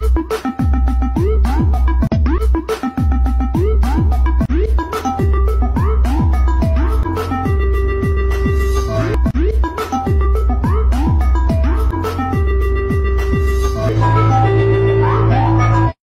you.